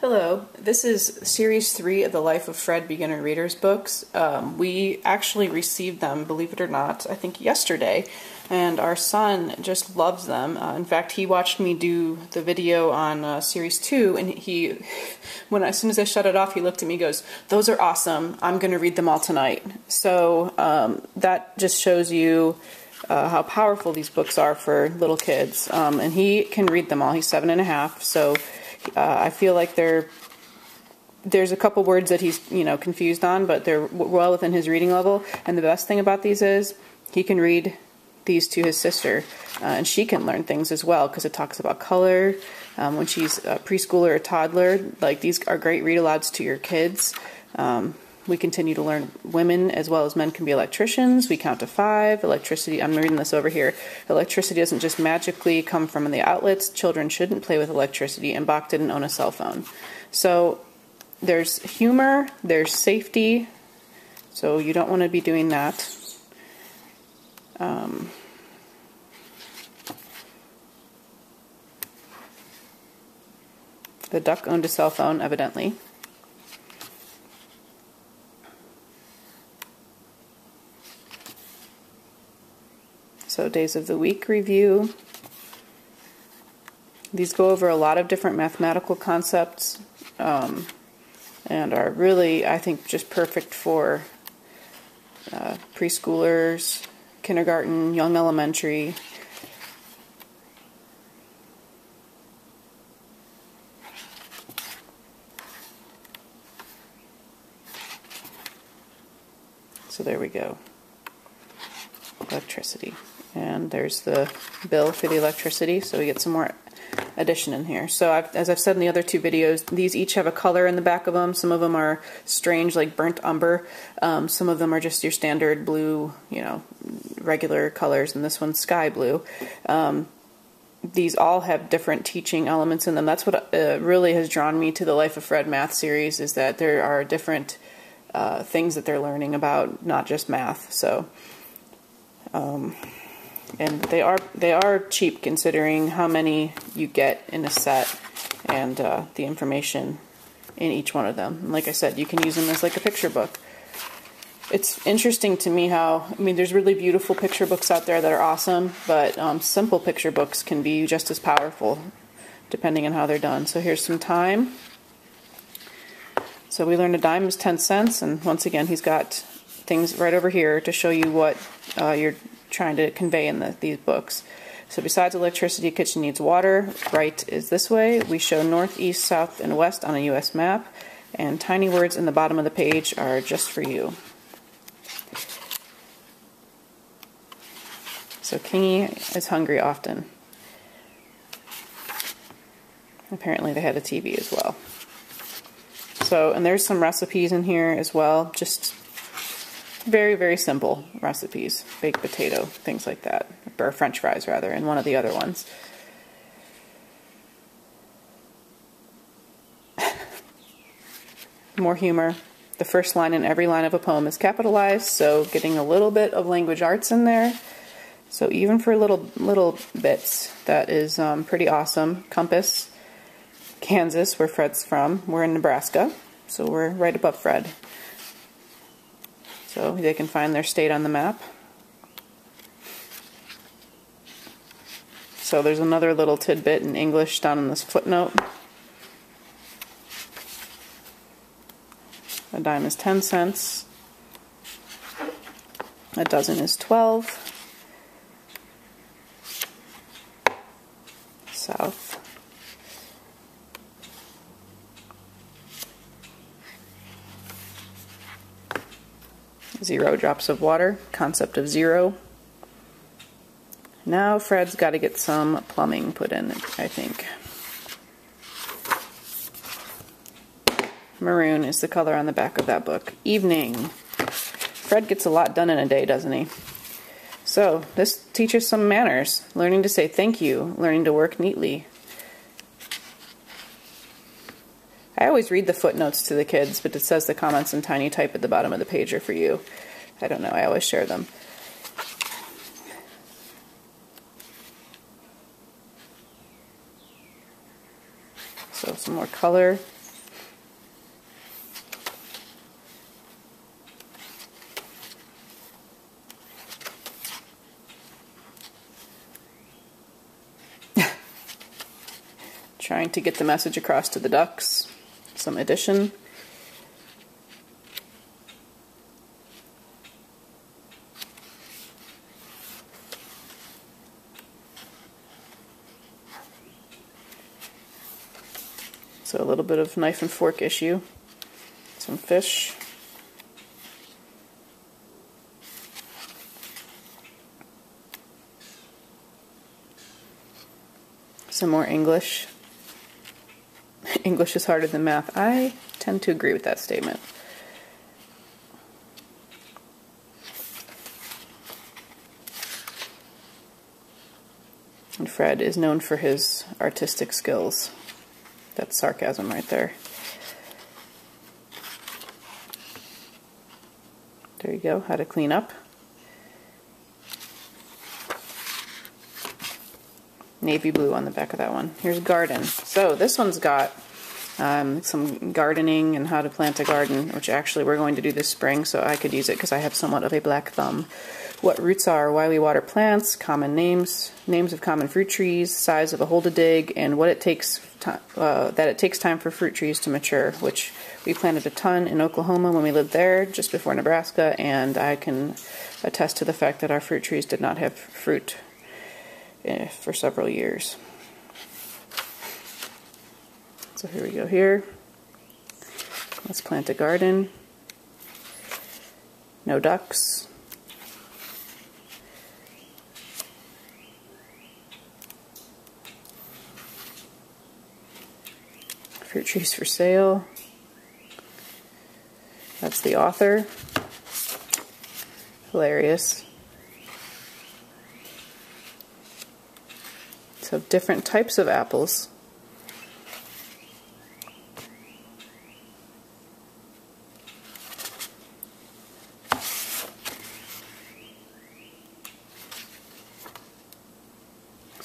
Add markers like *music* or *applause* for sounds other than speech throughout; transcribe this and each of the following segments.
Hello, this is series three of the Life of Fred Beginner Readers books. Um, we actually received them, believe it or not, I think yesterday, and our son just loves them. Uh, in fact, he watched me do the video on uh, series two, and he, *laughs* when as soon as I shut it off, he looked at me, and goes, "Those are awesome. I'm going to read them all tonight." So um, that just shows you. Uh, how powerful these books are for little kids. Um, and he can read them all. He's seven and a half, so uh, I feel like they're there's a couple words that he's you know confused on, but they're well within his reading level. And the best thing about these is he can read these to his sister, uh, and she can learn things as well because it talks about color. Um, when she's a preschooler or a toddler, like these are great read alouds to your kids. Um, we continue to learn women as well as men can be electricians. We count to five. Electricity, I'm reading this over here. Electricity doesn't just magically come from the outlets. Children shouldn't play with electricity, and Bach didn't own a cell phone. So there's humor, there's safety, so you don't want to be doing that. Um, the duck owned a cell phone, evidently. So, days of the week review. These go over a lot of different mathematical concepts um, and are really, I think, just perfect for uh, preschoolers, kindergarten, young elementary. So there we go. Electricity. And there's the bill for the electricity, so we get some more addition in here. So I've, as I've said in the other two videos, these each have a color in the back of them. Some of them are strange, like burnt umber. Um, some of them are just your standard blue, you know, regular colors, and this one's sky blue. Um, these all have different teaching elements in them. That's what uh, really has drawn me to the Life of Fred math series is that there are different uh, things that they're learning about, not just math. So. Um, and they are they are cheap considering how many you get in a set and uh, the information in each one of them. And like I said, you can use them as like a picture book. It's interesting to me how I mean, there's really beautiful picture books out there that are awesome, but um, simple picture books can be just as powerful depending on how they're done. So here's some time. So we learned a dime is 10 cents, and once again, he's got things right over here to show you what uh, your trying to convey in the, these books. So besides electricity, kitchen needs water. Right is this way. We show north, east, south, and west on a U.S. map. And tiny words in the bottom of the page are just for you. So Kingie is hungry often. Apparently they had a TV as well. So, and there's some recipes in here as well, just very, very simple recipes. Baked potato, things like that. Or french fries, rather, and one of the other ones. *laughs* More humor. The first line in every line of a poem is capitalized, so getting a little bit of language arts in there. So even for little little bits, that is um, pretty awesome. Compass, Kansas, where Fred's from. We're in Nebraska, so we're right above Fred so they can find their state on the map. So there's another little tidbit in English down in this footnote. A dime is 10 cents. A dozen is 12. South. Zero drops of water, concept of zero. Now Fred's got to get some plumbing put in, I think. Maroon is the color on the back of that book. Evening. Fred gets a lot done in a day, doesn't he? So, this teaches some manners. Learning to say thank you, learning to work neatly, I always read the footnotes to the kids, but it says the comments in tiny type at the bottom of the page are for you. I don't know, I always share them. So some more color. *laughs* Trying to get the message across to the ducks. Some addition. So a little bit of knife and fork issue. Some fish. Some more English. English is harder than math. I tend to agree with that statement. And Fred is known for his artistic skills. That's sarcasm right there. There you go, how to clean up. Navy blue on the back of that one. Here's garden. So this one's got um, some gardening and how to plant a garden, which actually we're going to do this spring, so I could use it because I have somewhat of a black thumb what roots are, why we water plants, common names, names of common fruit trees, size of a hole to dig, and what it takes uh, that it takes time for fruit trees to mature. Which we planted a ton in Oklahoma when we lived there, just before Nebraska, and I can attest to the fact that our fruit trees did not have fruit uh, for several years. So here we go. Here, let's plant a garden. No ducks. Fruit trees for sale. That's the author. Hilarious. So different types of apples.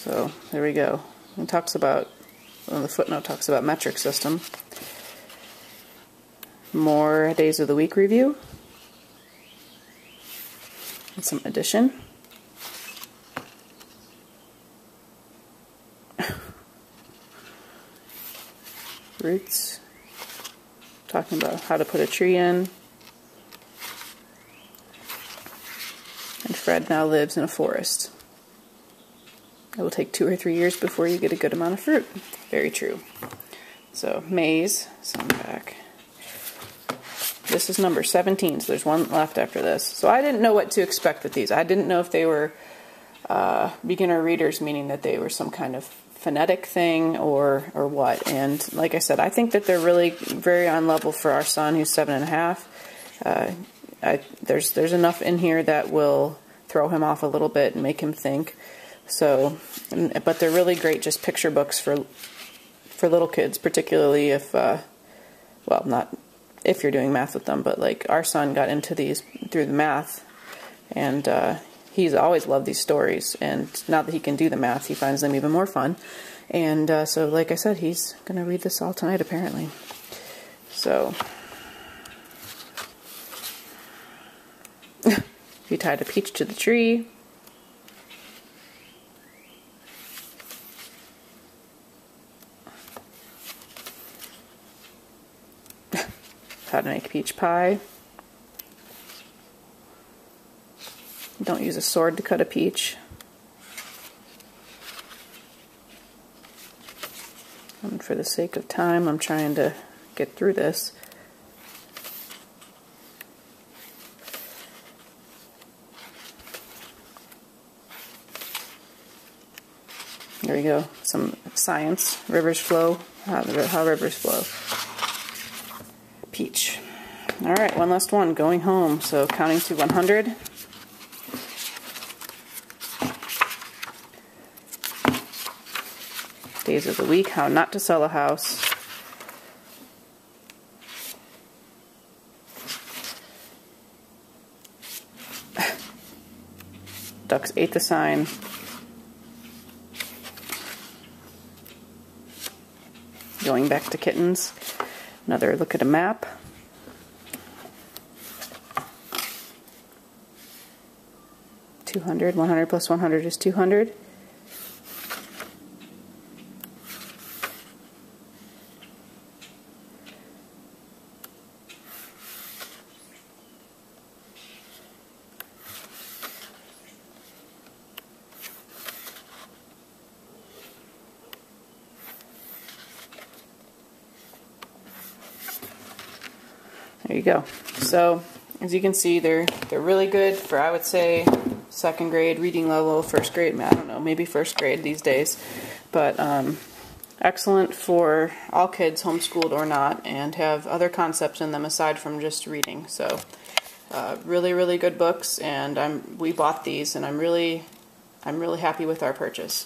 So there we go. It talks about well, the footnote talks about metric system. More days of the week review. And some addition. *laughs* Roots. Talking about how to put a tree in. And Fred now lives in a forest. It will take two or three years before you get a good amount of fruit. Very true. So maize, some back. This is number 17, so there's one left after this. So I didn't know what to expect with these. I didn't know if they were uh, beginner readers, meaning that they were some kind of phonetic thing or or what. And like I said, I think that they're really very on level for our son, who's seven and a half. Uh, I, there's there's enough in here that will throw him off a little bit and make him think. So, but they're really great just picture books for for little kids, particularly if, uh, well, not if you're doing math with them, but like our son got into these through the math, and uh, he's always loved these stories. And now that he can do the math, he finds them even more fun. And uh, so, like I said, he's going to read this all tonight, apparently. So, *laughs* he tied a peach to the tree. How to make peach pie. Don't use a sword to cut a peach. And for the sake of time, I'm trying to get through this. There we go. Some science. Rivers flow. How, how rivers flow peach. All right, one last one, going home. So counting to 100. Days of the week, how not to sell a house. *laughs* Ducks ate the sign. Going back to kittens. Another look at a map. Two hundred. One hundred plus one hundred is two hundred. There you go. So as you can see, they're they're really good for I would say second grade reading level, first grade. I don't know, maybe first grade these days, but um, excellent for all kids, homeschooled or not, and have other concepts in them aside from just reading. So. Uh, really, really good books, and I'm we bought these, and I'm really, I'm really happy with our purchase.